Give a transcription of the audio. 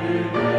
we